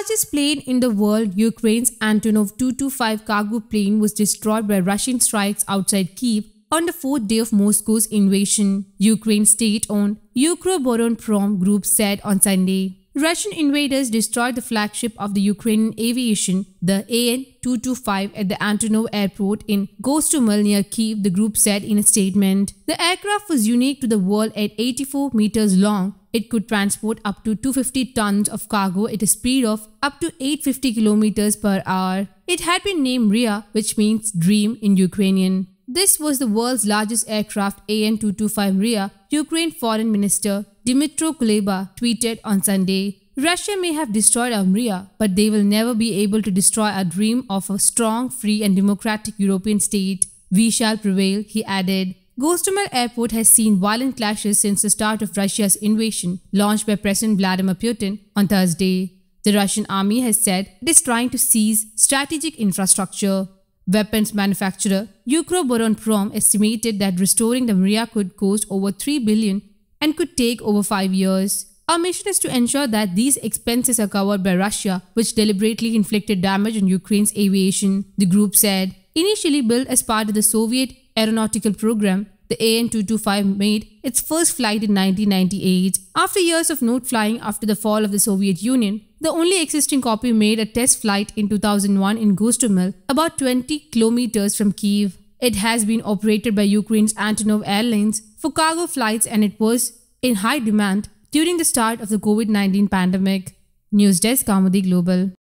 largest plane in the world, Ukraine's Antonov 225 cargo plane was destroyed by Russian strikes outside Kiev on the fourth day of Moscow's invasion, Ukraine state-owned Ukroboronprom Group said on Sunday. Russian invaders destroyed the flagship of the Ukrainian aviation, the AN-225 at the Antonov airport in Gostomel near Kiev, the group said in a statement. The aircraft was unique to the world at 84 meters long. It could transport up to 250 tons of cargo at a speed of up to 850 kilometers per hour. It had been named Mriya, which means dream in Ukrainian. This was the world's largest aircraft AN-225 Mriya, Ukraine Foreign Minister Dmytro Kuleba tweeted on Sunday. Russia may have destroyed our Mriya, but they will never be able to destroy our dream of a strong, free and democratic European state. We shall prevail, he added. Gostomel Airport has seen violent clashes since the start of Russia's invasion, launched by President Vladimir Putin on Thursday. The Russian army has said it is trying to seize strategic infrastructure. Weapons manufacturer Ukroboronprom estimated that restoring the Mriya could cost over 3 billion and could take over 5 years. Our mission is to ensure that these expenses are covered by Russia, which deliberately inflicted damage on Ukraine's aviation, the group said. Initially built as part of the Soviet aeronautical program, the AN-225 made its first flight in 1998. After years of not flying after the fall of the Soviet Union, the only existing copy made a test flight in 2001 in Gostomel, about 20 kilometers from Kiev. It has been operated by Ukraine's Antonov Airlines for cargo flights and it was in high demand during the start of the COVID-19 pandemic. News Desk Kaumudy Global